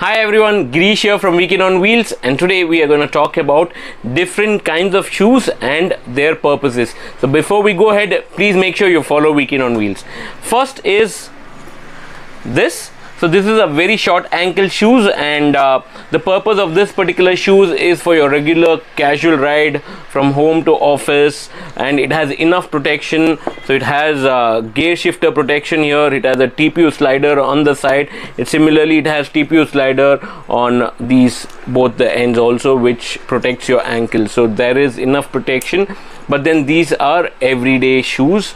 Hi everyone, Girish here from Weekend on Wheels and today we are going to talk about different kinds of shoes and their purposes. So before we go ahead, please make sure you follow Weekend on Wheels. First is this so this is a very short ankle shoes and uh, the purpose of this particular shoes is for your regular casual ride from home to office and it has enough protection. So it has uh, gear shifter protection here. It has a TPU slider on the side. It similarly it has TPU slider on these both the ends also which protects your ankle. So there is enough protection. But then these are everyday shoes